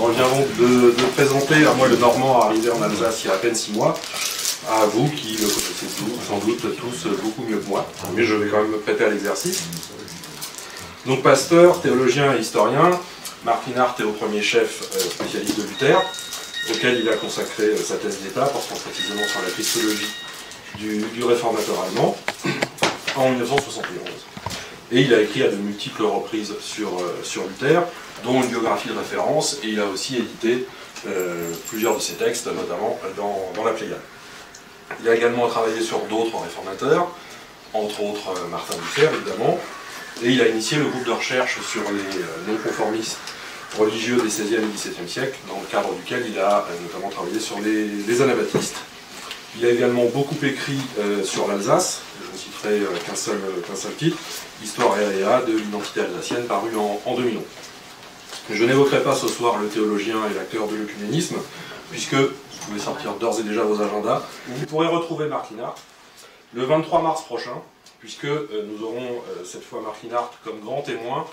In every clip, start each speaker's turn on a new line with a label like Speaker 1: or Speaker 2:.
Speaker 1: revient donc de, présenter à moi le Normand arrivé en Alsace il y a à peine six mois, à vous qui le connaissez sans doute tous beaucoup mieux que moi, mais je vais quand même me prêter à l'exercice. Donc pasteur, théologien et historien, Martin Hart est au premier chef euh, spécialiste de Luther, auquel il a consacré euh, sa thèse d'État, portant précisément sur la christologie du, réformateur allemand, en 1971. Et il a écrit à de multiples reprises sur, euh, sur Luther, dont une biographie de référence, et il a aussi édité plusieurs de ses textes, notamment dans, la Pléiade. Il a également travaillé sur d'autres réformateurs, entre autres Martin Luther, évidemment, et il a initié le groupe de recherche sur les non-conformistes religieux des 16e et 17e siècles, dans le cadre duquel il a euh, notamment travaillé sur les, anabaptistes. Il a également beaucoup écrit euh, sur l'Alsace, je ne citerai euh, qu'un seul, seul, titre, Histoire et aléa de l'identité alsacienne, paru en, en 2011. Je n'évoquerai pas ce soir le théologien et l'acteur de l'œcuménisme, puisque vous pouvez sortir d'ores et déjà vos agendas. Vous pourrez retrouver Martina le 23 mars prochain, puisque nous aurons cette fois Martina comme grand témoin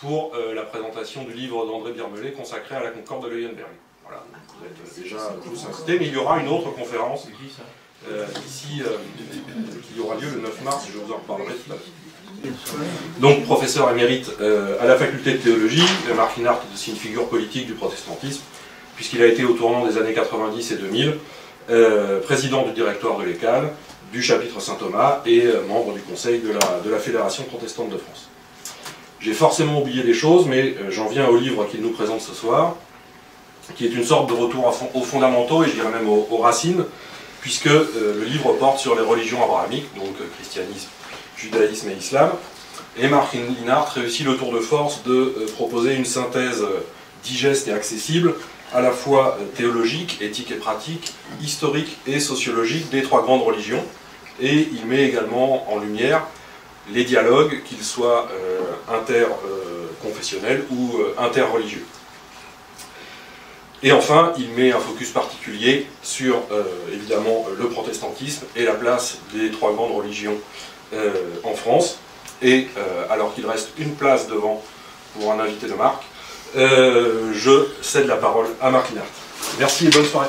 Speaker 1: pour euh, la présentation du livre d'André Birmelet consacré à la Concorde de Leuenberg. Voilà, vous êtes déjà tous incités, mais il y aura une autre conférence euh, ici euh, qui aura lieu le 9 mars, je vous en reparlerai tout à l'heure. Donc, professeur émérite à la faculté de théologie, Marc Linhart est aussi une figure politique du protestantisme, puisqu'il a été au tournant des années 90 et 2000 président du directoire de l'ECAL, du chapitre Saint-Thomas et membre du conseil de la, Fédération protestante de France. J'ai forcément oublié des choses, mais euh, j'en viens au livre qu'il nous présente ce soir, qui est une sorte de retour aux fondamentaux, et je dirais même aux, racines, puisque euh, le livre porte sur les religions abrahamiques, donc euh, christianisme, judaïsme et islam, et Mark Linhart réussit le tour de force de proposer une synthèse digeste et accessible, à la fois théologique, éthique et pratique, historique et sociologique des trois grandes religions, et il met également en lumière les dialogues, qu'ils soient euh, interconfessionnels ou euh, interreligieux. Et enfin, il met un focus particulier sur, euh, évidemment, le protestantisme et la place des trois grandes religions en France. Et alors qu'il reste une place devant pour un invité de marque, je cède la parole à Marc Linhart. Merci et bonne soirée.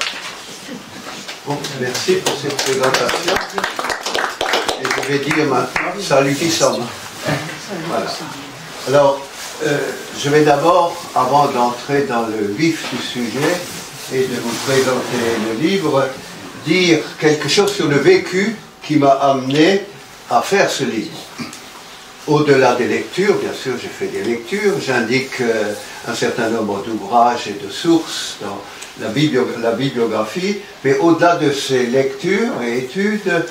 Speaker 2: merci pour cette présentation je vais dire maintenant salutations. Voilà. Alors, euh, je vais d'abord, avant d'entrer dans le vif du sujet et de vous présenter le livre, dire quelque chose sur le vécu qui m'a amené à faire ce livre. Au-delà des lectures, bien sûr, j'ai fait des lectures, j'indique euh, un certain nombre d'ouvrages et de sources dans la, bibliographie, mais au-delà de ces lectures et études,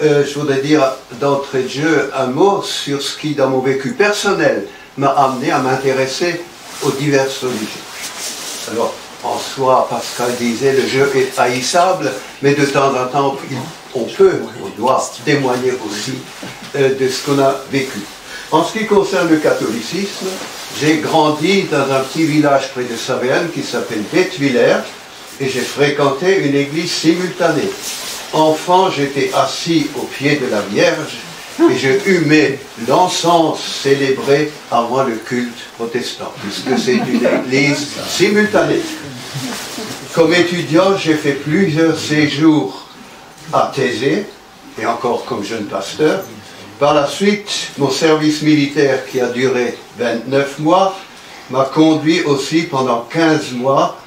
Speaker 2: euh, je voudrais dire d'entrée de jeu un mot sur ce qui, dans mon vécu personnel, m'a amené à m'intéresser aux diverses religions. Alors, en soi, Pascal disait, le jeu est haïssable, mais de temps en temps, on peut, on doit témoigner aussi euh, de ce qu'on a vécu. En ce qui concerne le catholicisme, j'ai grandi dans un petit village près de Saverne qui s'appelle Bettwiller, et j'ai fréquenté une église simultanée. Enfant, j'étais assis au pied de la Vierge et je humais l'encens célébré avant le culte protestant, puisque c'est une église simultanée. Comme étudiant, j'ai fait plusieurs séjours à Thésée, et encore comme jeune pasteur. Par la suite, mon service militaire qui a duré 29 mois m'a conduit aussi pendant 15 mois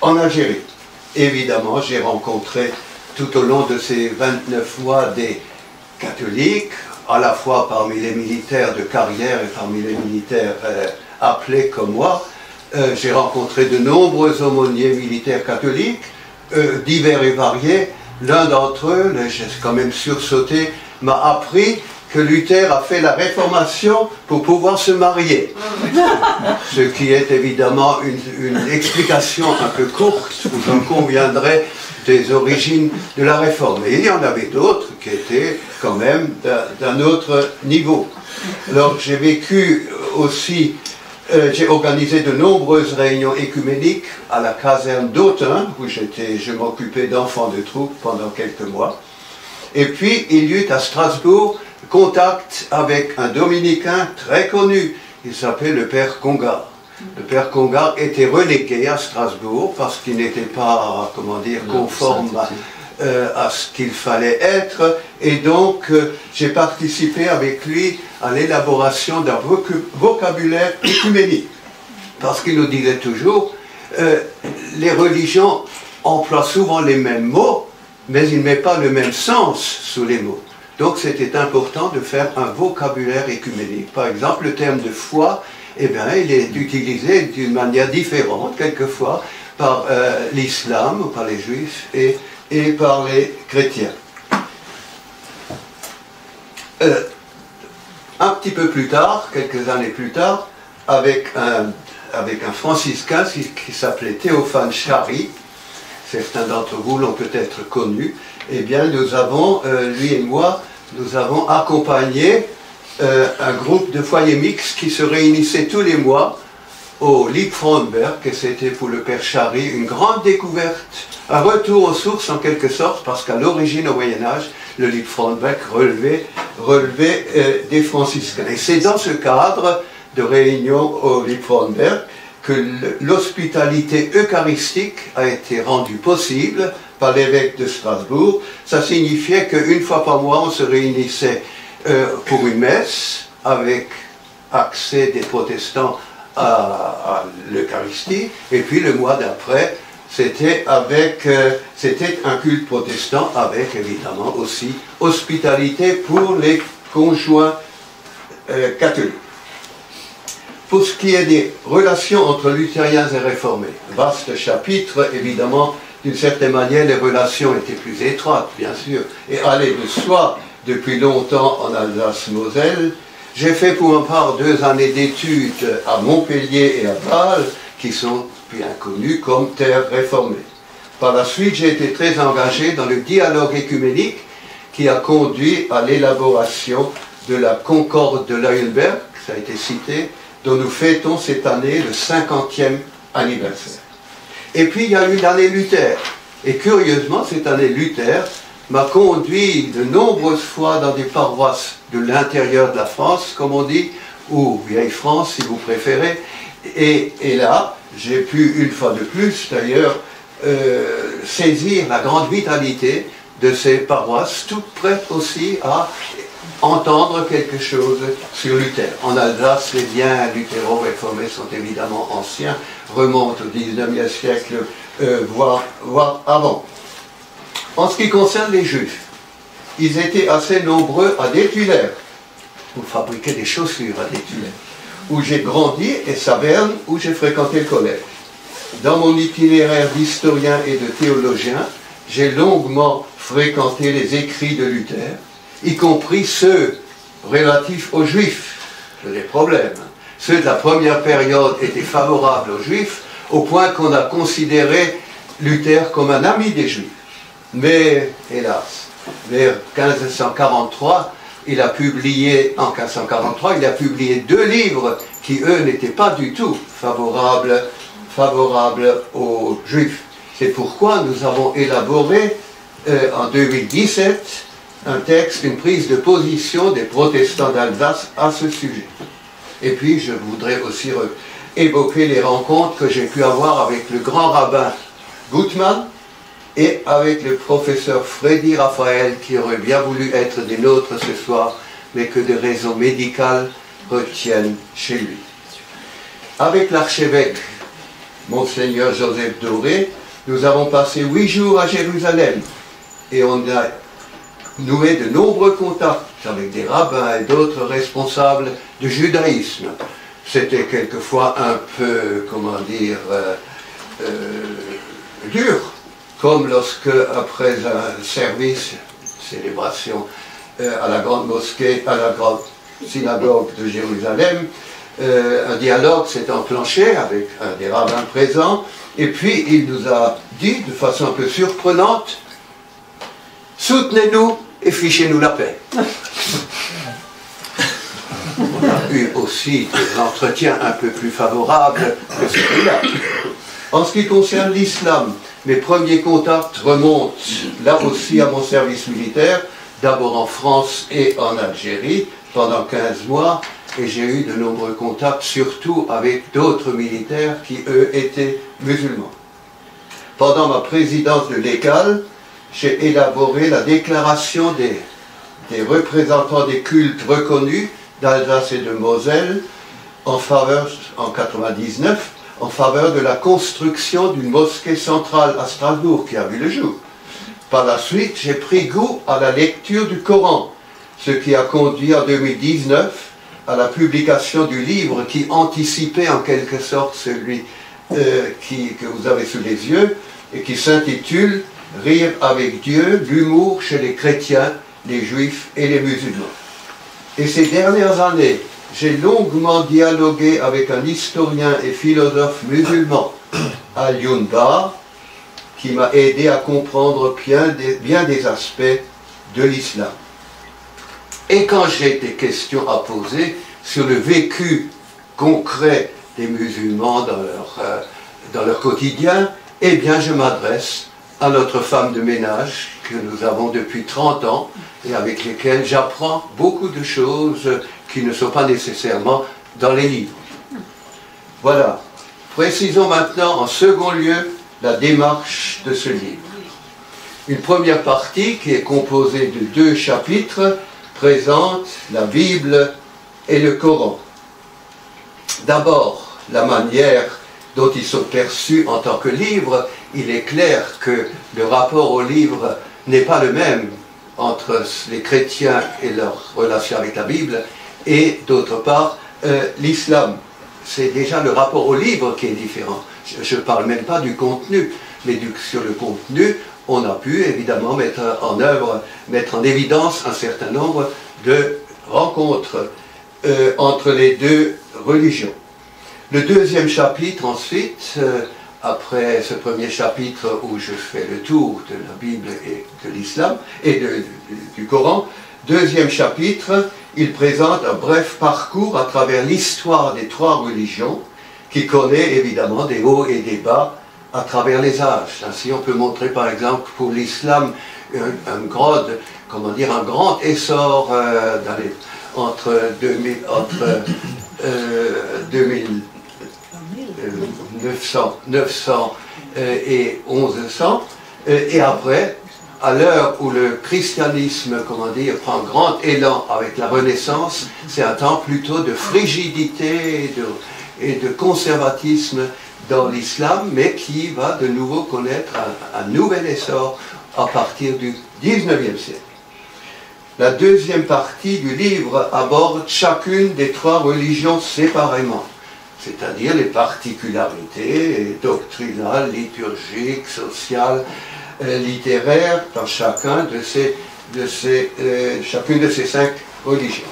Speaker 2: en Algérie. Évidemment, j'ai rencontré tout au long de ces 29 mois des catholiques, à la fois parmi les militaires de carrière et parmi les militaires euh, appelés comme moi. Euh, j'ai rencontré de nombreux aumôniers militaires catholiques, euh, divers et variés. L'un d'entre eux, j'ai quand même sursauté, m'a appris que Luther a fait la réformation pour pouvoir se marier. Ce qui est évidemment une, une explication un peu courte, vous en conviendrez, des origines de la réforme. Et il y en avait d'autres qui étaient quand même d'un autre niveau. Alors j'ai vécu aussi, euh, j'ai organisé de nombreuses réunions écuméniques à la caserne d'Autun, où j'étais, je m'occupais d'enfants de troupe pendant quelques mois. Et puis il y eut à Strasbourg contact avec un dominicain très connu, il s'appelait le père Congar. le père Congar était relégué à Strasbourg parce qu'il n'était pas, comment dire, conforme euh, à, ce qu'il fallait être. Et donc, euh, j'ai participé avec lui à l'élaboration d'un vocabulaire écuménique. Parce qu'il nous disait toujours, euh, les religions emploient souvent les mêmes mots, mais ils ne mettent pas le même sens sous les mots. Donc c'était important de faire un vocabulaire écuménique. Par exemple, le terme de foi, eh bien, il est utilisé d'une manière différente, quelquefois, par l'islam, par les juifs et, et, par les chrétiens. Euh, un petit peu plus tard, quelques années plus tard, avec un, avec un franciscain qui, s'appelait Théophane Chary, certains d'entre vous l'ont peut-être connu, eh bien, nous avons, euh, lui et moi, nous avons accompagné euh, un groupe de foyers mixtes qui se réunissait tous les mois au Liebfraunberg, et c'était pour le père Chary une grande découverte, un retour aux sources en quelque sorte, parce qu'à l'origine au Moyen Âge, le Liebfraunberg relevait, euh, des franciscains. Et c'est dans ce cadre de réunion au Liebfraunberg que l'hospitalité eucharistique a été rendue possible par l'évêque de Strasbourg. Ça signifiait qu'une fois par mois, on se réunissait euh, pour une messe avec accès des protestants à, l'Eucharistie, et puis le mois d'après, c'était avec, euh, c'était un culte protestant avec évidemment aussi hospitalité pour les conjoints euh, catholiques. Pour ce qui est des relations entre luthériens et réformés, vaste chapitre, évidemment, d'une certaine manière, les relations étaient plus étroites, bien sûr, et allaient de soi depuis longtemps en Alsace-Moselle. J'ai fait pour ma part deux années d'études à Montpellier et à Bâle, qui sont bien connues comme terres réformées. Par la suite, j'ai été très engagé dans le dialogue écuménique qui a conduit à l'élaboration de la Concorde de Leuenberg, ça a été cité, dont nous fêtons cette année le 50e anniversaire. Et puis il y a eu l'année Luther. Et curieusement, cette année Luther m'a conduit de nombreuses fois dans des paroisses de l'intérieur de la France, comme on dit, ou vieille France si vous préférez. Et, là, j'ai pu une fois de plus d'ailleurs euh, saisir la grande vitalité de ces paroisses, toutes prêtes aussi à entendre quelque chose sur Luther. En Alsace, les liens luthéro-réformés sont évidemment anciens, remontent au XIXe siècle, euh, voire, avant. En ce qui concerne les Juifs, ils étaient assez nombreux à Détulaire, pour fabriquer des chaussures à Détulaire, où j'ai grandi, et Saverne, où j'ai fréquenté le collège. Dans mon itinéraire d'historien et de théologien, j'ai longuement fréquenté les écrits de Luther, y compris ceux relatifs aux Juifs. Des problèmes. Ceux de la première période étaient favorables aux Juifs, au point qu'on a considéré Luther comme un ami des Juifs. Mais, hélas, vers 1543, il a publié, en 1543, il a publié deux livres qui, eux, n'étaient pas du tout favorables, favorables aux Juifs. C'est pourquoi nous avons élaboré euh, en 2017 un texte, une prise de position des protestants d'Alsace à ce sujet. Et puis, je voudrais aussi évoquer les rencontres que j'ai pu avoir avec le grand rabbin Gutmann et avec le professeur Freddy Raphaël, qui aurait bien voulu être des nôtres ce soir, mais que des raisons médicales retiennent chez lui. Avec l'archevêque, Monseigneur Joseph Doré, nous avons passé huit jours à Jérusalem et on a noué de nombreux contacts avec des rabbins et d'autres responsables du judaïsme. C'était quelquefois un peu, comment dire, euh, euh, dur, comme lorsque, après un service, célébration euh, à la grande mosquée, à la grande synagogue de Jérusalem, un dialogue s'est enclenché avec un des rabbins présents, et puis il nous a dit de façon un peu surprenante, soutenez-nous et fichez-nous la paix. On a eu aussi des entretiens un peu plus favorables que celui-là. En ce qui concerne l'islam, mes premiers contacts remontent là aussi à mon service militaire, d'abord en France et en Algérie pendant 15 mois, et j'ai eu de nombreux contacts, surtout avec d'autres militaires qui, eux, étaient musulmans. Pendant ma présidence de l'école, j'ai élaboré la déclaration des, des représentants des cultes reconnus d'Alsace et de Moselle en faveur, en 99, en faveur de la construction d'une mosquée centrale à Strasbourg qui a vu le jour. Par la suite, j'ai pris goût à la lecture du Coran, ce qui a conduit en 2019 à la publication du livre qui anticipait en quelque sorte celui euh, que vous avez sous les yeux et qui s'intitule Rire avec Dieu, l'humour chez les chrétiens, les juifs et les musulmans. Et ces dernières années, j'ai longuement dialogué avec un historien et philosophe musulman, Al-Yunbar, qui m'a aidé à comprendre bien des, bien des aspects de l'islam. Et quand j'ai des questions à poser sur le vécu concret des musulmans dans leur, euh, dans leur quotidien, eh bien je m'adresse à notre femme de ménage que nous avons depuis 30 ans et avec lesquelles j'apprends beaucoup de choses qui ne sont pas nécessairement dans les livres. Voilà. Précisons maintenant en second lieu la démarche de ce livre. Une première partie qui est composée de deux chapitres présente la Bible et le Coran. D'abord, la manière dont ils sont perçus en tant que livres, il est clair que le rapport au livre n'est pas le même entre les chrétiens et leur relation avec la Bible, et d'autre part, euh, l'islam. C'est déjà le rapport au livre qui est différent. Je ne parle même pas du contenu, mais sur le contenu, on a pu évidemment mettre en œuvre, mettre en évidence un certain nombre de rencontres euh, entre les deux religions. Le deuxième chapitre ensuite, euh, après ce premier chapitre où je fais le tour de la Bible et de l'islam et du Coran, deuxième chapitre, il présente un bref parcours à travers l'histoire des trois religions qui connaît évidemment des hauts et des bas à travers les âges. Ainsi, on peut montrer par exemple pour l'islam un, grand, comment dire, un grand essor euh, entre, 2000, entre 2000 900, 900 euh, et 1100. Euh, et après, à l'heure où le christianisme, comment dire, prend grand élan avec la Renaissance, c'est un temps plutôt de frigidité et de, conservatisme dans l'islam, mais qui va de nouveau connaître un, un, nouvel essor à partir du 19e siècle. La deuxième partie du livre aborde chacune des trois religions séparément c'est-à-dire les particularités doctrinales, liturgiques, sociales, euh, littéraires dans euh, chacune de ces cinq religions.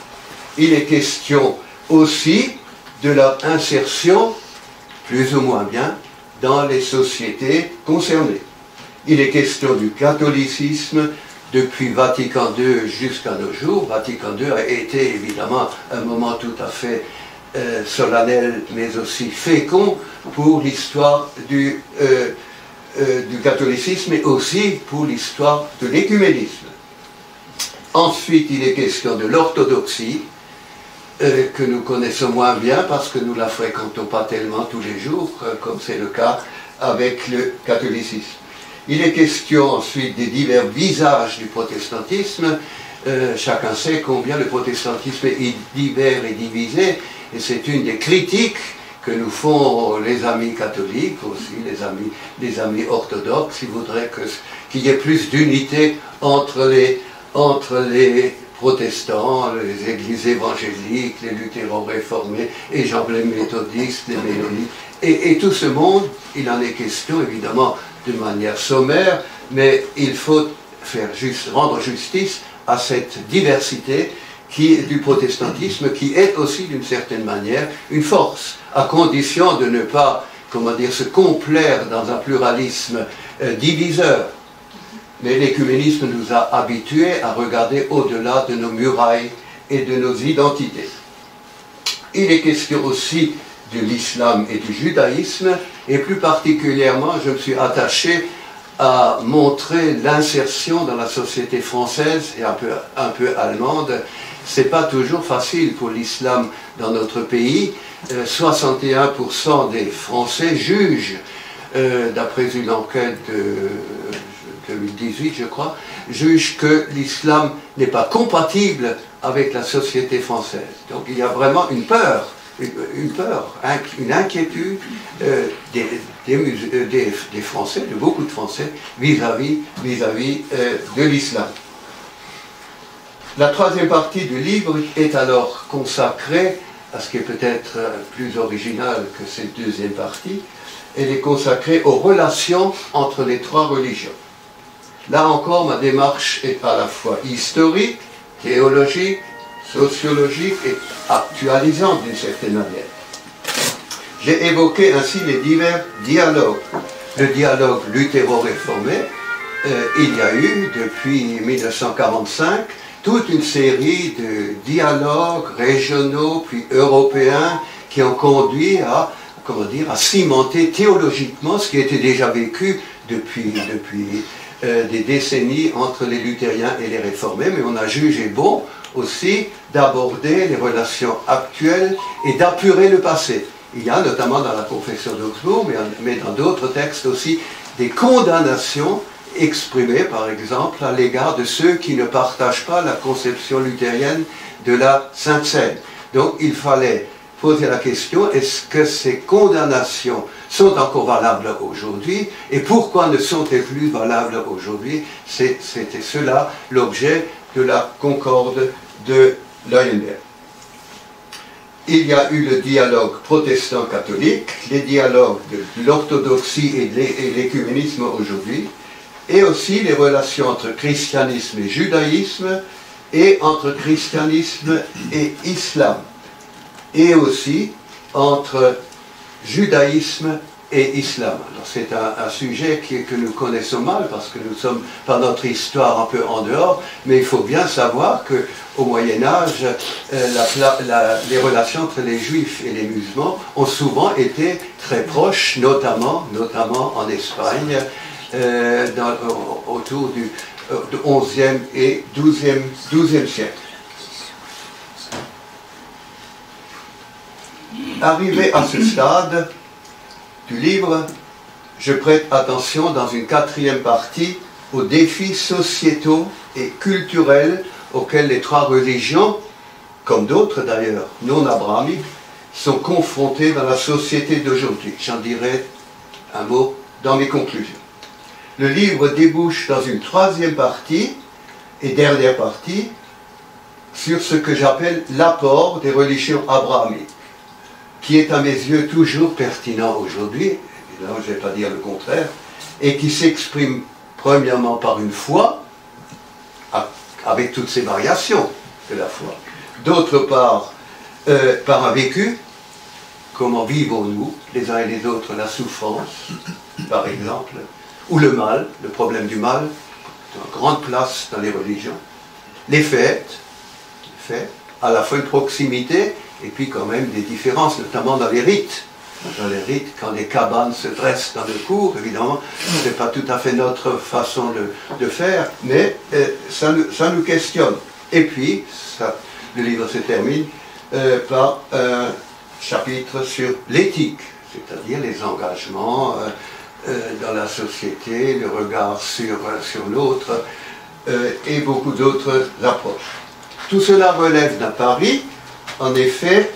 Speaker 2: Il est question aussi de leur insertion, plus ou moins bien, dans les sociétés concernées. Il est question du catholicisme depuis Vatican II jusqu'à nos jours. Vatican II a été évidemment un moment tout à fait euh, solennel, mais aussi fécond pour l'histoire du, euh, du catholicisme et aussi pour l'histoire de l'écuménisme. Ensuite, il est question de l'orthodoxie, que nous connaissons moins bien parce que nous la fréquentons pas tellement tous les jours, comme c'est le cas avec le catholicisme. Il est question ensuite des divers visages du protestantisme. chacun sait combien le protestantisme est divers et divisé, et c'est une des critiques que nous font les amis catholiques aussi, les amis, les amis orthodoxes. Ils voudraient qu'il y ait plus d'unité entre les, entre les protestants, les églises évangéliques, les luthérans réformés, et genre les méthodistes, les mélonites. Et, tout ce monde, il en est question évidemment de manière sommaire, mais il faut faire juste, rendre justice à cette diversité du protestantisme qui est aussi d'une certaine manière une force, à condition de ne pas, comment dire, se complaire dans un pluralisme euh, diviseur. Mais l'écuménisme nous a habitués à regarder au-delà de nos murailles et de nos identités. Il est question aussi de l'islam et du judaïsme, et plus particulièrement, je me suis attaché à montrer l'insertion dans la société française et un peu, un peu allemande c'est pas toujours facile pour l'islam dans notre pays, 61% des Français jugent, d'après une enquête de 2018 je crois, jugent que l'islam n'est pas compatible avec la société française. Donc il y a vraiment une peur, une, peur, une inquiétude euh, euh, des, Français, de beaucoup de Français, vis-à-vis vis -vis, de l'islam. La troisième partie du livre est alors consacrée à ce qui est peut-être euh, plus original que cette deuxième partie, elle est consacrée aux relations entre les trois religions. Là encore, ma démarche est à la fois historique, théologique, sociologique et actualisante d'une certaine manière. J'ai évoqué ainsi les divers dialogues. Le dialogue luthéro-réformé, euh, il y a eu depuis 1945 toute une série de dialogues régionaux puis européens qui ont conduit à, cimenter théologiquement ce qui était déjà vécu depuis, euh, des décennies entre les luthériens et les réformés, mais on a jugé bon aussi d'aborder les relations actuelles et d'apurer le passé. Il y a notamment dans la confession d'Augsbourg, mais dans d'autres textes aussi, des condamnations exprimées, par exemple, à l'égard de ceux qui ne partagent pas la conception luthérienne de la Sainte Seine. Donc il fallait poser la question, est-ce que ces condamnations sont encore valables aujourd'hui et pourquoi ne sont-elles plus valables aujourd'hui? C'était cela l'objet de la concorde de Leuenberg. Il y a eu le dialogue protestant-catholique, les dialogues de l'orthodoxie et de l'écuménisme aujourd'hui, et aussi les relations entre christianisme et judaïsme, et entre christianisme et islam, et aussi entre judaïsme et islam. C'est un, sujet que nous connaissons mal parce que nous sommes par notre histoire un peu en dehors, mais il faut bien savoir que au Moyen Âge, euh, les relations entre les juifs et les musulmans ont souvent été très proches, notamment, notamment en Espagne, euh, autour du, 11e euh, et 12e, 12e siècle. Arrivé à ce stade du livre, je prête attention dans une quatrième partie aux défis sociétaux et culturels auxquels les trois religions, comme d'autres d'ailleurs, non abrahamiques, sont confrontées dans la société d'aujourd'hui. J'en dirai un mot dans mes conclusions. Le livre débouche dans une troisième partie et dernière partie sur ce que j'appelle l'apport des religions abrahamiques qui est à mes yeux toujours pertinent aujourd'hui, évidemment je ne vais pas dire le contraire, et qui s'exprime premièrement par une foi, avec toutes ces variations de la foi, d'autre part euh, par un vécu, comment vivons-nous les uns et les autres la souffrance, par exemple, ou le mal, le problème du mal, une grande place dans les religions, les fêtes, les à la fois une proximité et puis quand même des différences, notamment dans les rites. Dans les rites, quand les cabanes se dressent dans le cours, évidemment, ce n'est pas tout à fait notre façon de, faire, mais euh, ça, nous questionne. Et puis, le livre se termine euh, par un chapitre sur l'éthique, c'est-à-dire les engagements euh, dans la société, le regard sur, sur l'autre, et beaucoup d'autres approches. Tout cela relève d'un pari, en effet,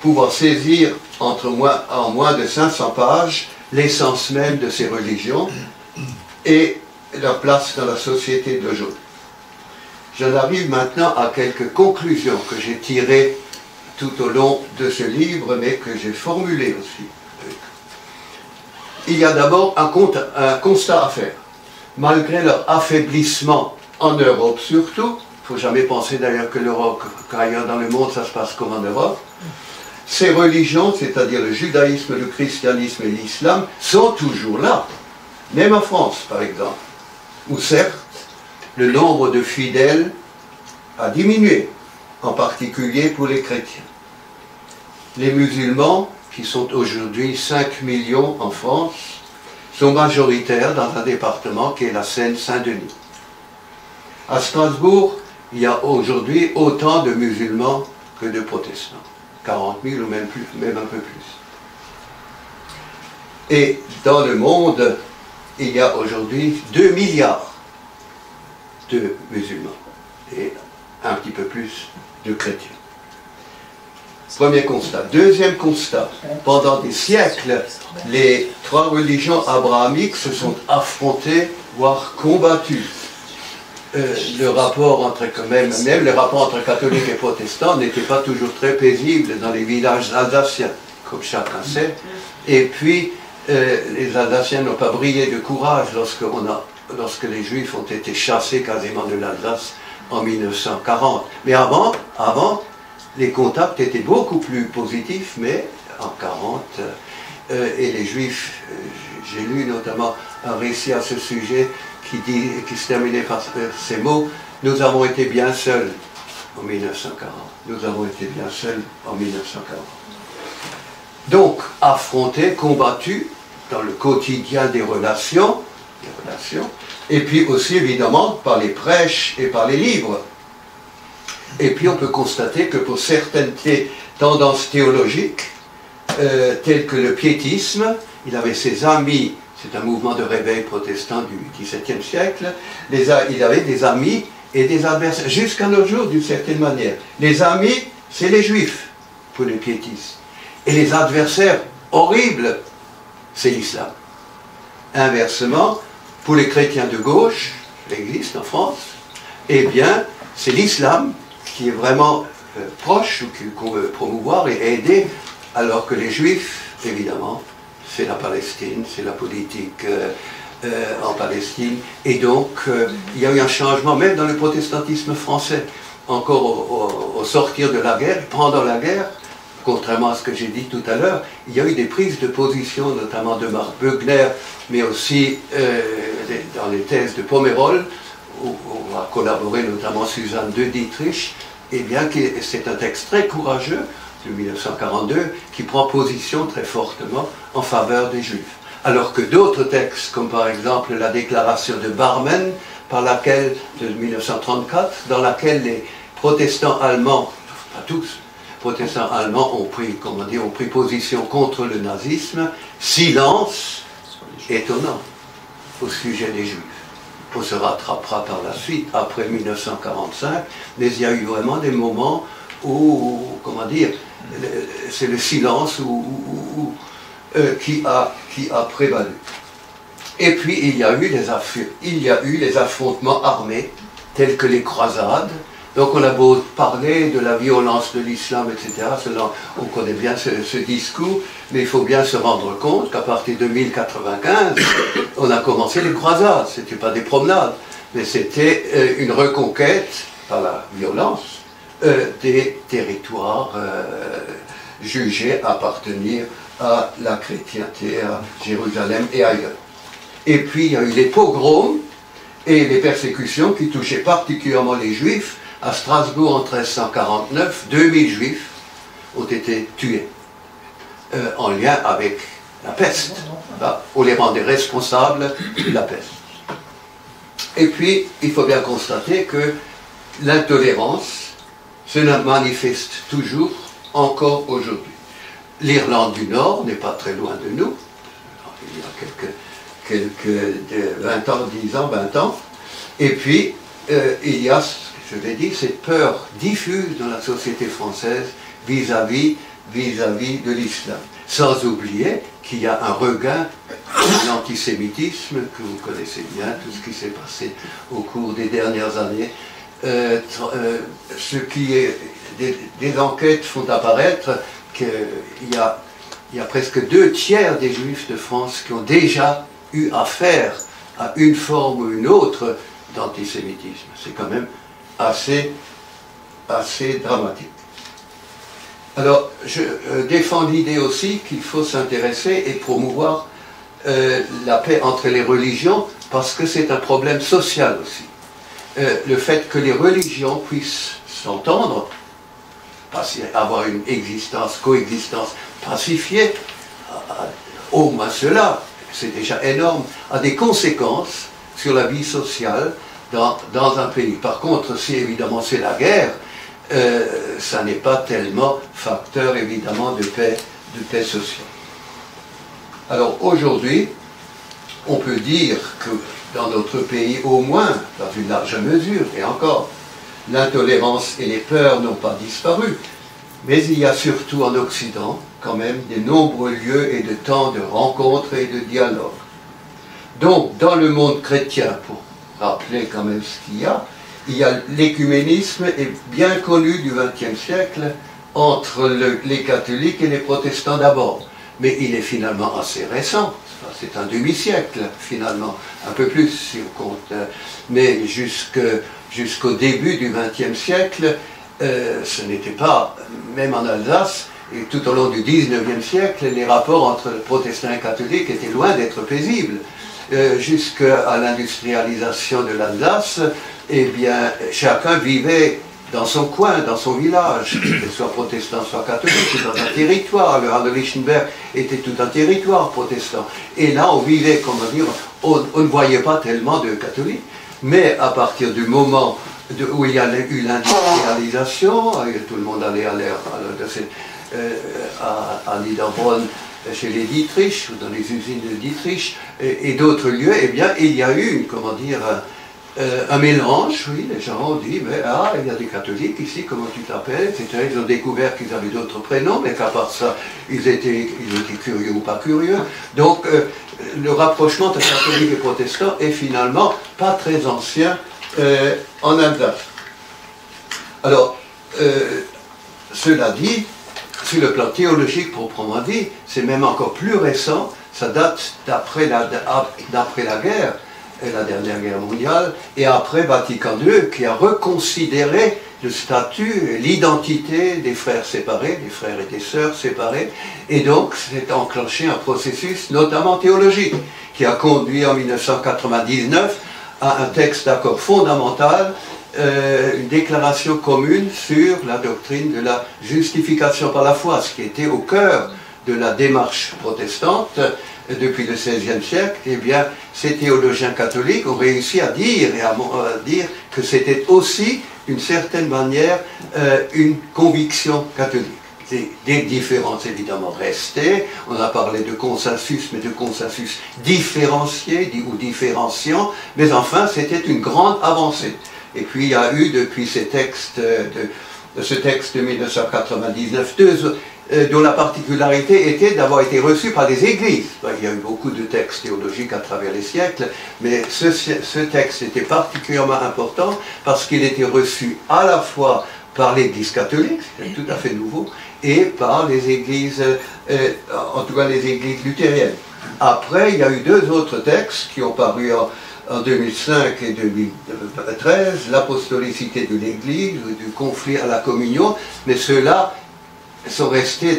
Speaker 2: pouvoir saisir entre moins, en moins de 500 pages l'essence même de ces religions et leur place dans la société d'aujourd'hui. J'en arrive maintenant à quelques conclusions que j'ai tirées tout au long de ce livre, mais que j'ai formulées aussi. Il y a d'abord un, constat à faire. Malgré leur affaiblissement en Europe surtout, il ne faut jamais penser d'ailleurs que l'Europe, qu'ailleurs dans le monde, ça se passe comme en Europe. Ces religions, c'est-à-dire le judaïsme, le christianisme et l'islam, sont toujours là. Même en France, par exemple, où certes, le nombre de fidèles a diminué, en particulier pour les chrétiens. Les musulmans, qui sont aujourd'hui 5 millions en France, sont majoritaires dans un département qui est la Seine-Saint-Denis. À Strasbourg, il y a aujourd'hui autant de musulmans que de protestants. 40 000 ou même, même un peu plus. Et dans le monde, il y a aujourd'hui 2 milliards de musulmans et un petit peu plus de chrétiens. Premier constat. Deuxième constat. Pendant des siècles, les trois religions abrahamiques se sont affrontées, voire combattues. Euh, le rapport entre, même, le rapport entre catholiques et protestants n'était pas toujours très paisible dans les villages alsaciens, comme chacun sait. Et puis, euh, les Alsaciens n'ont pas brillé de courage lorsque, lorsque les Juifs ont été chassés quasiment de l'Alsace en 1940. Mais avant, avant, les contacts étaient beaucoup plus positifs, mais en 40, euh, et les Juifs, euh, j'ai lu notamment un récit à ce sujet qui, dit, qui se terminait par ces mots, nous avons été bien seuls en 1940. Nous avons été bien seuls en 1940. Donc, affrontés, combattus dans le quotidien des relations, et puis aussi évidemment par les prêches et par les livres. Et puis on peut constater que pour certaines tendances théologiques, euh, telles que le piétisme, il avait ses amis, c'est un mouvement de réveil protestant du XVIIe siècle, il avait des amis et des adversaires, jusqu'à nos jours d'une certaine manière. Les amis, c'est les juifs pour les piétistes. Et les adversaires horribles, c'est l'islam. Inversement, pour les chrétiens de gauche, l'Église en France, eh bien, c'est l'islam qui est vraiment euh, proche ou qu'on veut promouvoir et aider, alors que les juifs, évidemment, c'est la Palestine, c'est la politique euh, euh, en Palestine. Et donc, il y a eu un changement, même dans le protestantisme français, encore au, sortir de la guerre, pendant la guerre, contrairement à ce que j'ai dit tout à l'heure, il y a eu des prises de position, notamment de Marc Bögner, mais aussi dans les thèses de Pomerol, où, où, a collaboré notamment Suzanne de Dietrich, et bien c'est un texte très courageux de 1942 qui prend position très fortement en faveur des Juifs. Alors que d'autres textes, comme par exemple la déclaration de Barmen, par laquelle, de 1934, dans laquelle les protestants allemands, pas tous, protestants allemands ont pris, comment dire, ont pris position contre le nazisme, silence étonnant au sujet des Juifs on se rattrapera par la suite, après 1945, mais il y a eu vraiment des moments où, comment dire, c'est le silence euh, qui, a, qui a prévalu. Et puis il y, a eu les il y a eu les affrontements armés, tels que les croisades, donc on a beau parler de la violence de l'islam, etc., on connaît bien ce, discours, mais il faut bien se rendre compte qu'à partir de 1095, on a commencé les croisades. Ce n'était pas des promenades, mais c'était euh, une reconquête par la violence euh, des territoires euh, jugés appartenir à la chrétienté à Jérusalem et ailleurs. Et puis il y a eu les pogroms et les persécutions qui touchaient particulièrement les juifs, à Strasbourg en 1349, 2000 juifs ont été tués euh, en lien avec la peste. on les rendait responsables de la peste. Et puis, il faut bien constater que l'intolérance se manifeste toujours, encore aujourd'hui. L'Irlande du Nord n'est pas très loin de nous. Il y a quelques, quelques 20 ans, 10 ans, 20 ans. Et puis, euh, il y a je l'ai dit, cette peur diffuse dans la société française vis-à-vis vis-à-vis de l'islam. Sans oublier qu'il y a un regain de l'antisémitisme, que vous connaissez bien, tout ce qui s'est passé au cours des dernières années. Euh, euh, ce qui est, des, enquêtes font apparaître qu'il y a, y a presque deux tiers des juifs de France qui ont déjà eu affaire à une forme ou une autre d'antisémitisme. C'est quand même assez, assez dramatique. Alors, je euh, défends l'idée aussi qu'il faut s'intéresser et promouvoir euh, la paix entre les religions parce que c'est un problème social aussi. Euh, le fait que les religions puissent s'entendre, avoir une existence, coexistence pacifiée, au moins cela, c'est déjà énorme, a des conséquences sur la vie sociale dans, un pays. Par contre, si évidemment c'est la guerre, ça n'est pas tellement facteur évidemment de paix, de paix sociale. Alors aujourd'hui, on peut dire que dans notre pays, au moins, dans une large mesure, et encore, l'intolérance et les peurs n'ont pas disparu, mais il y a surtout en Occident, quand même, des nombreux lieux et de temps de rencontres et de dialogue. Donc, dans le monde chrétien, pour rappeler quand même ce qu'il y a, il y a l'écuménisme est bien connu du XXe siècle entre les catholiques et les protestants d'abord, mais il est finalement assez récent. C'est un demi-siècle finalement, un peu plus si on compte. Mais jusqu'au début du XXe siècle, euh, ce n'était pas, même en Alsace, et tout au long du XIXe siècle, les rapports entre protestants et catholiques étaient loin d'être paisibles. Euh, jusqu'à l'industrialisation de l'Alsace, eh bien, chacun vivait dans son coin, dans son village, soit protestant, soit catholique, dans un territoire. Le de Lichtenberg était tout un territoire protestant. Et là, on vivait, comment dire, on, ne voyait pas tellement de catholiques. Mais à partir du moment où il y a eu l'industrialisation, tout le monde allait à l'air euh, à, à chez les Dietrich, ou dans les usines de Dietrich, et, d'autres lieux, eh bien, il y a eu, dire, euh, un mélange, oui, les gens ont dit, mais ah, il y a des catholiques ici, comment tu t'appelles, etc. Ils ont découvert qu'ils avaient d'autres prénoms, mais qu'à part ça, ils étaient, curieux ou pas curieux. Donc, euh, le rapprochement entre catholiques et protestants est finalement pas très ancien euh, en Alsace. Alors, cela dit, sur le plan théologique proprement dit, c'est même encore plus récent, ça date d'après la, guerre, la dernière guerre mondiale, et après Vatican II, qui a reconsidéré le statut, l'identité des frères séparés, des frères et des sœurs séparés, et donc c'est enclenché un processus, notamment théologique, qui a conduit en 1999 à un texte d'accord fondamental euh, une déclaration commune sur la doctrine de la justification par la foi, ce qui était au cœur de la démarche protestante euh, depuis le XVIe siècle, eh bien, ces théologiens catholiques ont réussi à dire et à, dire que c'était aussi, d'une certaine manière, euh, une conviction catholique. Des, différences évidemment restaient, on a parlé de consensus, mais de consensus différencié ou différenciant, mais enfin c'était une grande avancée. Et puis il y a eu depuis ces textes de, ce texte de 1999 deux, euh, dont la particularité était d'avoir été reçu par des églises. Il y a eu beaucoup de textes théologiques à travers les siècles, mais ce, ce texte était particulièrement important parce qu'il était reçu à la fois par l'Église catholique, c'est tout à fait nouveau, et par les églises, euh, en tout cas les églises luthériennes. Après, il y a eu deux autres textes qui ont paru en, en 2005 et 2013, l'apostolicité de l'Église, du conflit à la communion, mais ceux-là sont restés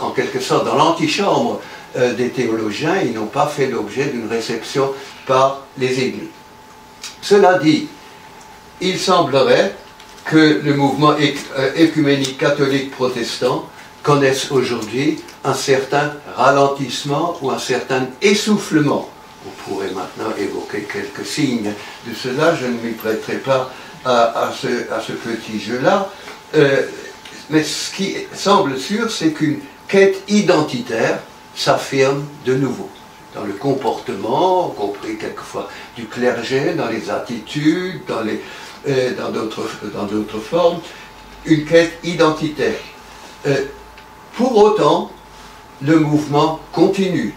Speaker 2: en quelque sorte dans l'antichambre euh, des théologiens, ils n'ont pas fait l'objet d'une réception par les Églises. Cela dit, il semblerait que le mouvement euh, écuménique catholique protestant connaisse aujourd'hui un certain ralentissement ou un certain essoufflement on pourrait maintenant évoquer quelques signes de cela, je ne m'y prêterai pas à, ce, petit jeu-là. Euh, mais ce qui semble sûr, c'est qu'une quête identitaire s'affirme de nouveau dans le comportement, y compris quelquefois du clergé, dans les attitudes, dans, euh, d'autres, formes, une quête identitaire. Euh, pour autant, le mouvement continue.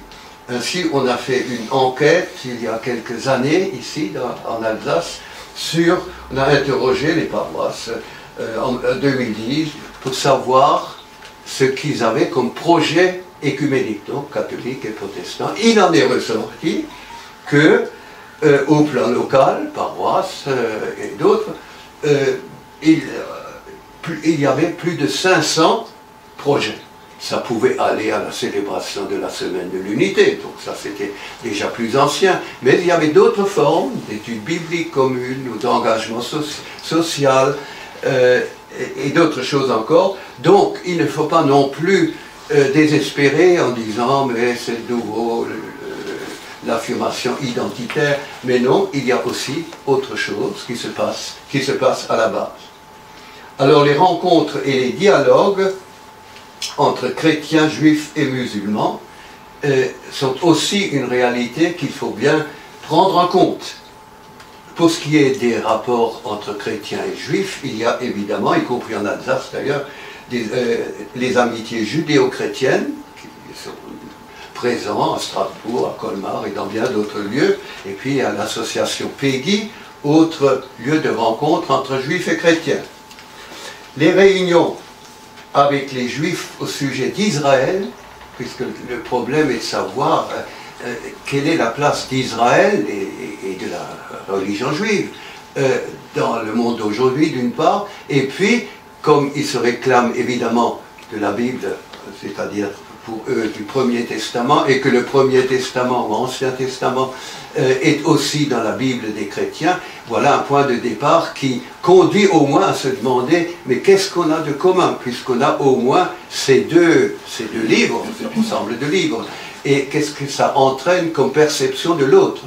Speaker 2: Ainsi, on a fait une enquête il y a quelques années ici en Alsace sur, on a interrogé les paroisses euh, en 2010 euh, pour savoir ce qu'ils avaient comme projet écuménique, donc catholique et protestant. Il en est ressorti que euh, au plan local, paroisses et d'autres, il, il y avait plus de 500 projets ça pouvait aller à la célébration de la semaine de l'unité, donc ça c'était déjà plus ancien, mais il y avait d'autres formes d'études bibliques communes ou d'engagement social euh, et, d'autres choses encore. Donc il ne faut pas non plus euh, désespérer en disant mais c'est nouveau l'affirmation identitaire, mais non, il y a aussi autre chose qui se passe, qui se passe à la base. Alors les rencontres et les dialogues entre chrétiens, juifs et musulmans euh, sont aussi une réalité qu'il faut bien prendre en compte. Pour ce qui est des rapports entre chrétiens et juifs, il y a évidemment, y compris en Alsace d'ailleurs, euh, les amitiés judéo-chrétiennes qui sont présents à Strasbourg, à Colmar et dans bien d'autres lieux, et puis à l'association PEGI, autre lieu de rencontre entre juifs et chrétiens. Les réunions avec les juifs au sujet d'Israël, puisque le problème est de savoir euh, euh, quelle est la place d'Israël et, de la religion juive euh, dans le monde d'aujourd'hui, d'une part, et puis, comme ils se réclament évidemment de la Bible, c'est-à-dire pour eux du Premier Testament, et que le Premier Testament, l'Ancien Testament, euh, est aussi dans la Bible des chrétiens, voilà un point de départ qui conduit au moins à se demander, mais qu'est-ce qu'on a de commun, puisqu'on a au moins ces deux, ces deux livres, cet ensemble de livres. Et qu'est-ce que ça entraîne comme perception de l'autre?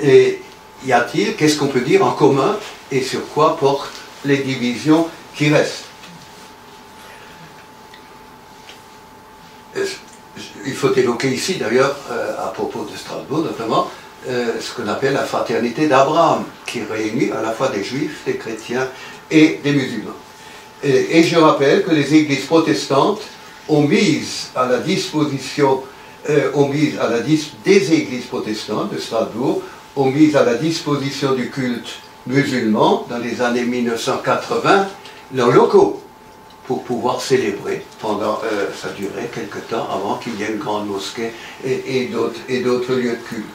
Speaker 2: Et y a-t-il, qu'est-ce qu'on peut dire en commun et sur quoi portent les divisions qui restent? Il faut évoquer ici d'ailleurs, euh, à propos de Strasbourg notamment, euh, ce qu'on appelle la fraternité d'Abraham, qui réunit à la fois des juifs, des chrétiens et des musulmans. Et, je rappelle que les églises protestantes ont mis à la disposition euh, des églises protestantes de Strasbourg, ont mis à la disposition du culte musulman dans les années 1980 leurs locaux pour pouvoir célébrer pendant, euh, ça durait quelque temps avant qu'il y ait une grande mosquée et, et d'autres lieux de culte.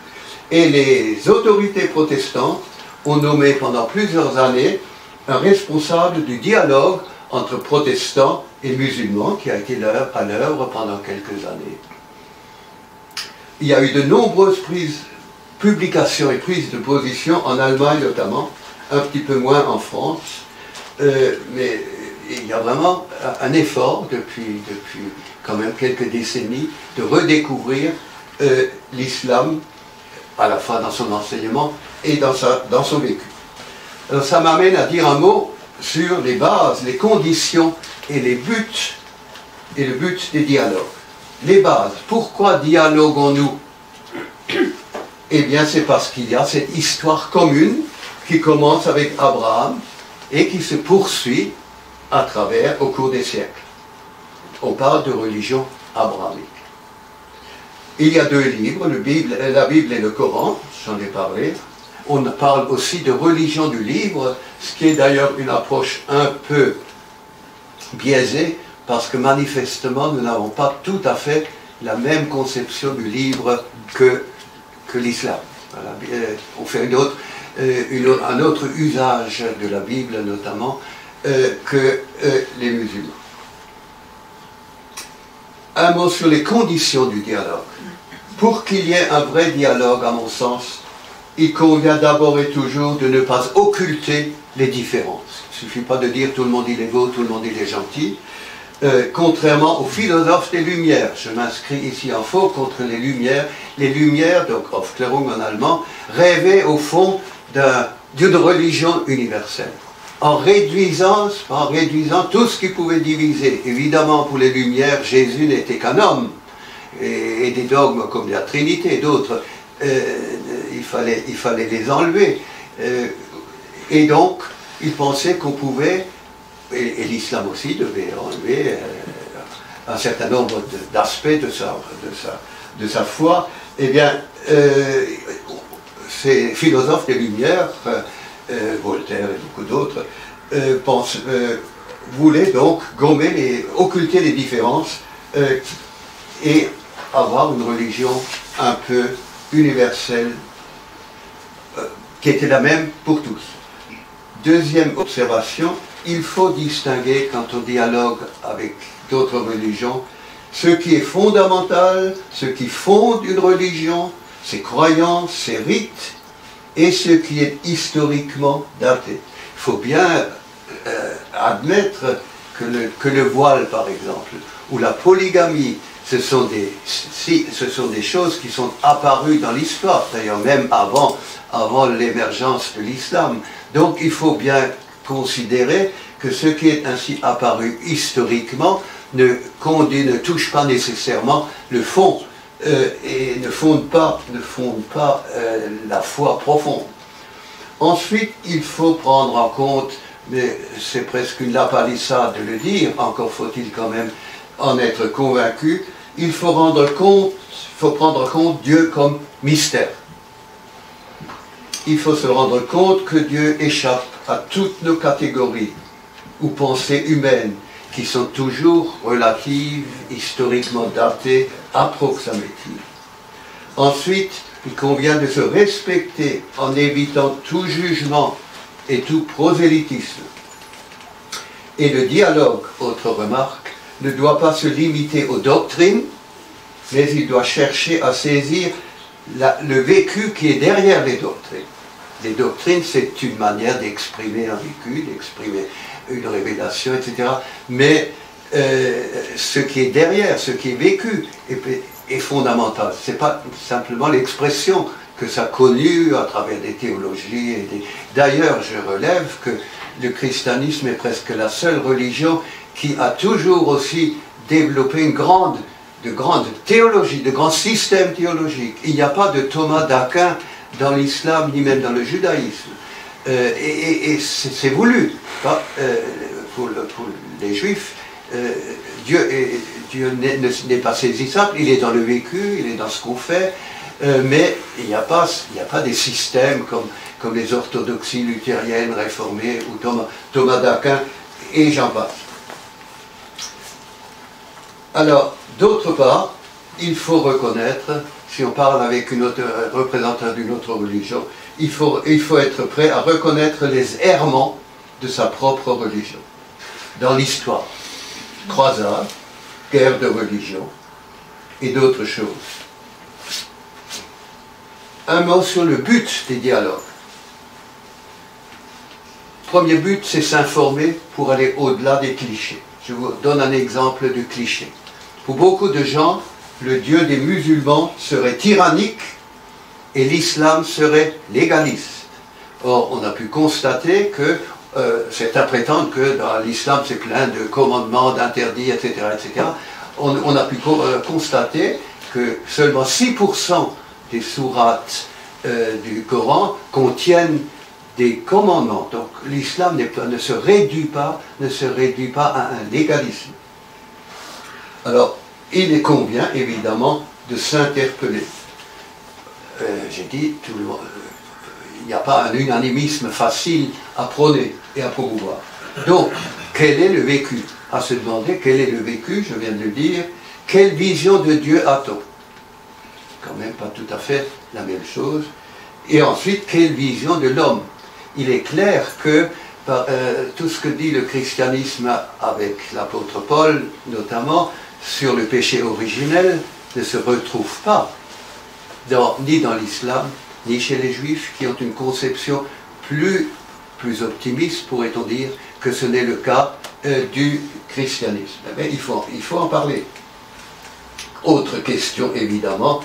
Speaker 2: Et les autorités protestantes ont nommé pendant plusieurs années un responsable du dialogue entre protestants et musulmans qui a été à l'œuvre pendant quelques années il y a eu de nombreuses prises, publications et prises de position en Allemagne notamment, un petit peu moins en France, euh, mais il y a vraiment un effort depuis, depuis quand même quelques décennies de redécouvrir euh, l'islam à la fois dans son enseignement et dans, sa, dans son vécu. Alors ça m'amène à dire un mot sur les bases, les conditions et les buts et le but des dialogues les bases. Pourquoi dialoguons-nous? Eh bien, c'est parce qu'il y a cette histoire commune qui commence avec Abraham et qui se poursuit à travers au cours des siècles. On parle de religion abrahamique. Il y a deux livres, la Bible et le Coran, j'en ai parlé. On parle aussi de religion du livre, ce qui est d'ailleurs une approche un peu biaisée parce que manifestement, nous n'avons pas tout à fait la même conception du livre que, que l'islam. Euh, on fait euh, un autre usage de la Bible notamment euh, que les musulmans. Un mot sur les conditions du dialogue. Pour qu'il y ait un vrai dialogue, à mon sens, il convient d'abord et toujours de ne pas occulter les différences. Il ne suffit pas de dire tout le monde il est beau, tout le monde il est gentil. Euh, contrairement aux philosophes des Lumières. Je m'inscris ici en faux contre les Lumières. Les Lumières, donc Aufklärung en allemand, rêvaient au fond d'une religion universelle. En réduisant, en réduisant tout ce qui pouvait diviser. Évidemment, pour les Lumières, Jésus n'était qu'un homme. Et, des dogmes comme la Trinité et d'autres, euh, il, fallait, il fallait les enlever. Euh, et donc, ils pensaient qu'on pouvait et, l'islam aussi devait enlever euh, un certain nombre d'aspects de sa, de, sa, foi, eh bien, euh, ces philosophes des Lumières, euh, Voltaire et beaucoup d'autres, voulaient donc gommer et occulter les différences et avoir une religion un peu universelle qui était la même pour tous. Deuxième observation, il faut distinguer quand on dialogue avec d'autres religions ce qui est fondamental, ce qui fonde une religion, ses croyances, ses rites, et ce qui est historiquement daté. Il faut bien euh, admettre que le, voile, par exemple, ou la polygamie, ce sont des, choses qui sont apparues dans l'histoire, d'ailleurs même avant, l'émergence de l'islam. Donc il faut bien considérer que ce qui est ainsi apparu historiquement ne touche pas nécessairement le fond euh, et ne fonde pas, ne pas euh, la foi profonde. Ensuite, il faut prendre en compte, mais c'est presque une lapalissade de le dire, encore faut-il quand même en être convaincu, il faut rendre compte, faut prendre compte Dieu comme mystère. Il faut se rendre compte que Dieu échappe à toutes nos catégories ou pensées humaines qui sont toujours relatives, historiquement datées, approximatives. Ensuite, il convient de se respecter en évitant tout jugement et tout prosélytisme. Et le dialogue, autre remarque, ne doit pas se limiter aux doctrines, mais il doit chercher à saisir le vécu qui est derrière les doctrines. Les doctrines, c'est une manière d'exprimer un vécu, d'exprimer une révélation, etc. Mais euh, ce qui est derrière, ce qui est vécu, est, fondamental. Ce n'est pas simplement l'expression que ça a connue à travers des théologies. D'ailleurs, je relève que le christianisme est presque la seule religion qui a toujours aussi développé une grande, de grande théologie, de grands systèmes théologiques. Il n'y a pas de Thomas d'Aquin dans l'islam ni même dans le judaïsme. Euh, et, c'est voulu. Euh, pour, les juifs, euh, Dieu, n'est pas saisissable, il est dans le vécu, il est dans ce qu'on fait, mais il n'y a, pas, des systèmes comme, les orthodoxies luthériennes réformées ou Thomas, d'Aquin et j'en passe. Alors, d'autre part, il faut reconnaître, si on parle avec une autre, un représentant d'une autre religion, il faut être prêt à reconnaître les errements de sa propre religion. Dans l'histoire, croisade, guerre de religion et d'autres choses. Un mot sur le but des dialogues. Premier but, c'est s'informer pour aller au-delà des clichés. Je vous donne un exemple de cliché. Pour beaucoup de gens, le Dieu des musulmans serait tyrannique et l'islam serait légaliste. Or, on a pu constater que euh, certains prétendent que dans l'islam c'est plein de commandements, d'interdits, etc., etc. On, a pu euh, constater que seulement 6% des sourates euh, du Coran contiennent des commandements. Donc l'islam ne se réduit pas, ne se réduit pas à un légalisme. Alors, il est convient évidemment de s'interpeller. J'ai dit, euh, il n'y a pas un unanimisme facile à prôner et à promouvoir. Donc, quel est le vécu? À se demander quel est le vécu, je viens de le dire, quelle vision de Dieu a-t-on? Quand même pas tout à fait la même chose. Et ensuite, quelle vision de l'homme? Il est clair que euh, tout ce que dit le christianisme avec l'apôtre Paul, notamment, sur le péché originel, ne se retrouve pas ni dans l'islam, ni chez les juifs qui ont une conception plus, plus optimiste, pourrait-on dire, que ce n'est le cas euh, du christianisme. Mais il faut, il faut en parler. Autre question, évidemment,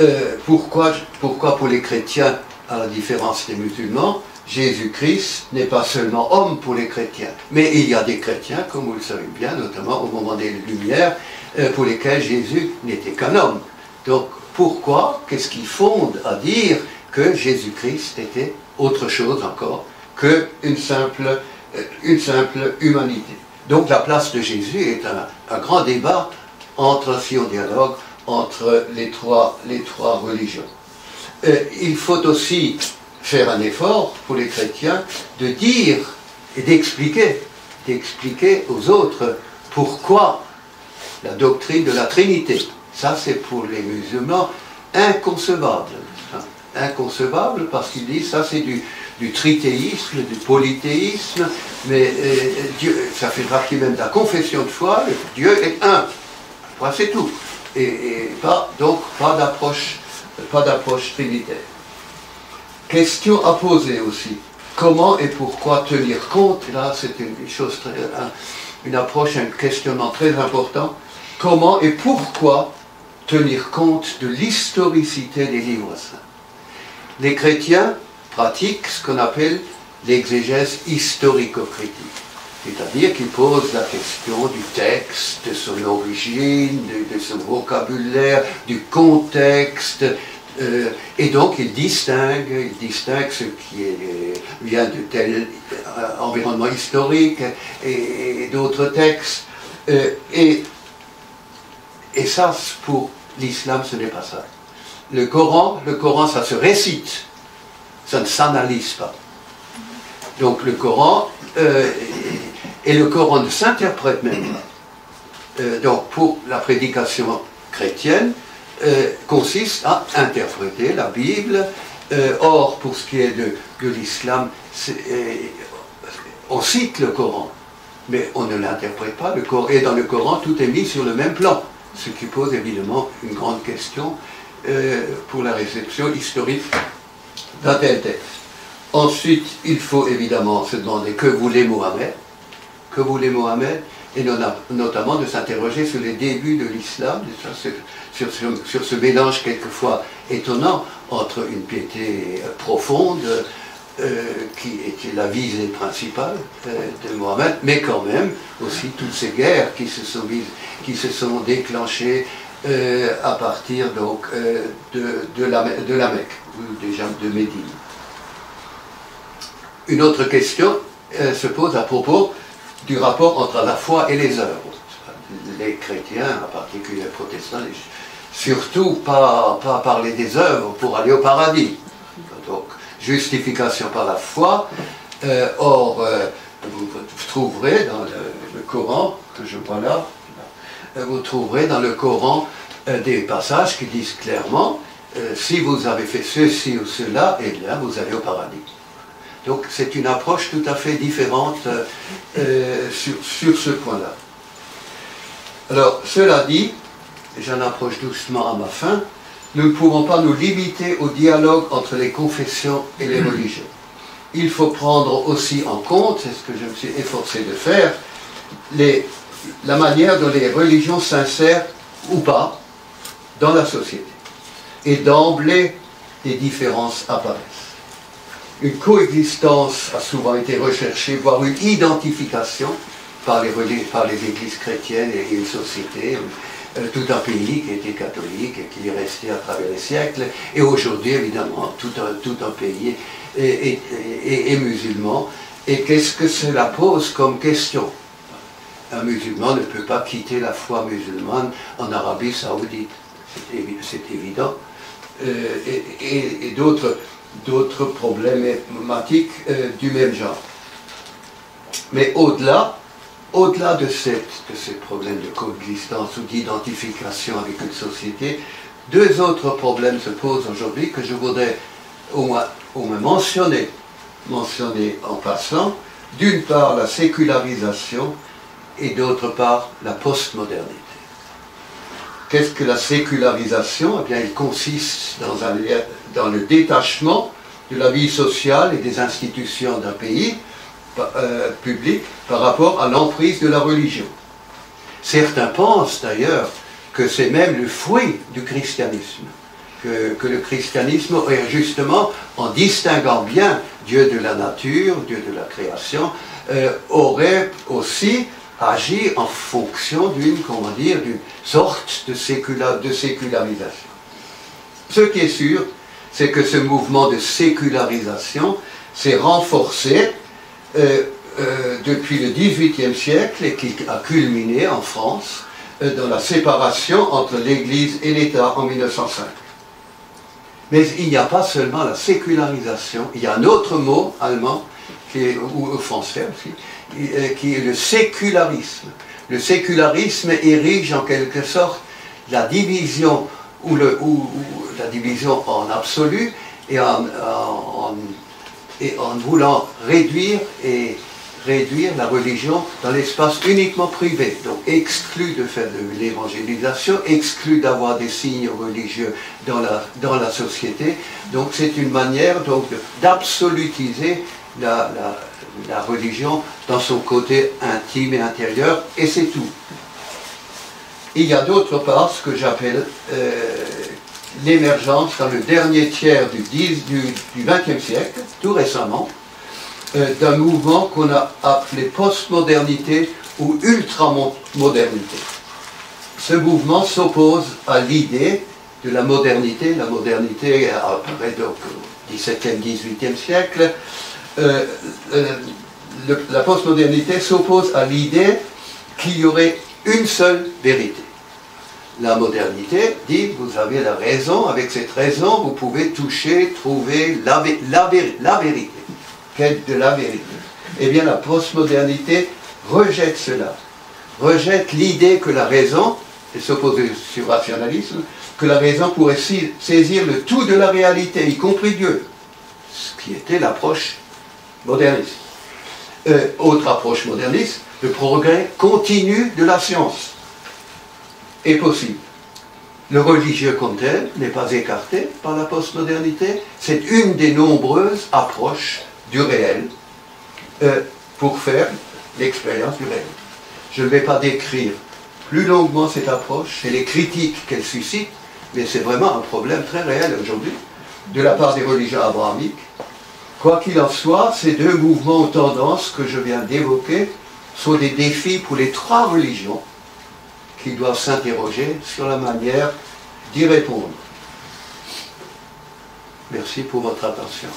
Speaker 2: euh, pourquoi, pour les chrétiens, à la différence des musulmans, Jésus-Christ n'est pas seulement homme pour les chrétiens, mais il y a des chrétiens, comme vous le savez bien, notamment au moment des Lumières, euh, pour lesquels Jésus n'était qu'un homme. Pourquoi Qu'est-ce qui fonde à dire que Jésus-Christ était autre chose encore qu'une simple, euh, une simple humanité? Donc la place de Jésus est un, grand débat entre, si on dialogue, entre les trois, religions. Euh, il faut aussi faire un effort pour les chrétiens de dire et d'expliquer aux autres pourquoi la doctrine de la Trinité ça, c'est pour les musulmans inconcevable. Inconcevable parce qu'ils disent ça, c'est du, tritéisme, du polythéisme, mais euh, Dieu, ça fait partie même de la confession de foi, Dieu est un. c'est tout. Et, pas, donc, pas d'approche, pas d'approche trinitaire. Question à poser aussi. Comment et pourquoi tenir compte Là, c'est une chose très, une approche, un questionnement très important. Comment et pourquoi tenir compte de l'historicité des livres saints. Les chrétiens pratiquent ce qu'on appelle l'exégèse historico-critique. C'est-à-dire qu'il pose la question du texte, de son origine, de, son vocabulaire, du contexte, euh, et donc il distingue, il distingue ce qui vient de tel euh, environnement historique et, d'autres textes. Euh, et, et ça, pour l'islam, ce n'est pas ça. Le Coran, le Coran, ça se récite, ça ne s'analyse pas. Donc le Coran, et le Coran ne s'interprète même pas. donc pour la prédication chrétienne, euh, consiste à interpréter la Bible. Euh, or, pour ce qui est de, l'islam, euh, on cite le Coran, mais on ne l'interprète pas. Le Coran, et dans le Coran, tout est mis sur le même plan, ce qui pose évidemment une grande question pour la réception historique d'un tel texte. Ensuite, il faut évidemment se demander que voulait Mohammed Que voulait Et notamment de s'interroger sur les débuts de l'islam sur, ce mélange quelquefois étonnant entre une piété euh, profonde, euh, qui était la visée principale euh, de Mohammed, mais quand même aussi toutes ces guerres qui se sont, qui se sont déclenchées à partir donc, de, la, de la Mecque, ou déjà de Médine. Une autre question se pose à propos du rapport entre la foi et les œuvres. Les chrétiens, en particulier les protestants, surtout pas, pas parler des œuvres pour aller au paradis. Justification par la foi. Euh, or, euh, vous, trouverez dans le, Coran, que je vois là, euh, vous trouverez dans le Coran des passages qui disent clairement, si vous avez fait ceci ou cela, eh bien, vous allez au paradis. Donc, c'est une approche tout à fait différente sur, sur ce point-là. Alors, cela dit, j'en approche doucement à ma fin, nous ne pouvons pas nous limiter au dialogue entre les confessions et les religions. Il faut prendre aussi en compte, c'est ce que je me suis efforcé de faire, les, la manière dont les religions s'insèrent ou pas dans la société. Et d'emblée, des différences apparaissent. Une coexistence a souvent été recherchée, voire une identification par les, par les églises chrétiennes et une société, tout un pays qui était catholique et qui est resté à travers les siècles, et aujourd'hui évidemment tout un, tout un pays est, musulman. Et qu'est-ce que cela pose comme question? Un musulman ne peut pas quitter la foi musulmane en Arabie saoudite, c'est évident. Euh, et, d'autres d'autres problématiques euh, du même genre. Mais au-delà, au-delà de, ces problèmes de coexistence ou d'identification avec une société, deux autres problèmes se posent aujourd'hui que je voudrais au moins, mentionner, mentionner en passant. D'une part, la sécularisation et d'autre part, la postmodernité. Qu'est-ce que la sécularisation? Eh bien, il consiste dans le détachement de la vie sociale et des institutions d'un pays euh, public par rapport à l'emprise de la religion. Certains pensent d'ailleurs que c'est même le fruit du christianisme, que, le christianisme justement, en distinguant bien Dieu de la nature, Dieu de la création, euh, aurait aussi agi en fonction d'une, comment dire, d'une sorte de, sécularisation. Ce qui est sûr, c'est que ce mouvement de sécularisation s'est renforcé depuis le XVIIIe siècle et qui a culminé en France euh, dans la séparation entre l'Église et l'État en 1905. Mais il n'y a pas seulement la sécularisation, il y a un autre mot allemand, ou français aussi, qui est le sécularisme. Le sécularisme érige en quelque sorte la division, ou, la division en absolu et en et en voulant réduire et réduire la religion dans l'espace uniquement privé, donc exclu de faire de l'évangélisation, exclu d'avoir des signes religieux dans la, dans la société. Donc c'est une manière donc d'absolutiser la, la, religion dans son côté intime et intérieur, et c'est tout. Il y a d'autre part ce que j'appelle euh, l'émergence dans le dernier tiers du, XXe siècle, tout récemment, euh, d'un mouvement qu'on a appelé postmodernité ou ultramodernité. Ce mouvement s'oppose à l'idée de la modernité. La modernité apparaît donc au XVIIe, XVIIIe siècle. Euh, euh, la postmodernité s'oppose à l'idée qu'il y aurait une seule vérité. La modernité dit, vous avez la raison, avec cette raison, vous pouvez toucher, trouver la, la, la vérité, quête de la vérité? Eh bien, la postmodernité rejette cela, rejette l'idée que la raison, et s'oppose au rationalisme, que la raison pourrait saisir le tout de la réalité, y compris Dieu, ce qui était l'approche moderniste. Euh, autre approche moderniste, le progrès continu de la science est possible. Le religieux tel n'est pas écarté par la postmodernité, c'est une des nombreuses approches du réel euh, pour faire l'expérience du réel. Je ne vais pas décrire plus longuement cette approche et les critiques qu'elle suscite, mais c'est vraiment un problème très réel aujourd'hui de la part des religions abrahamiques. Quoi qu'il en soit, ces deux mouvements ou tendances que je viens d'évoquer sont des défis pour les trois religions qui doivent s'interroger sur la manière d'y répondre. Merci pour votre attention.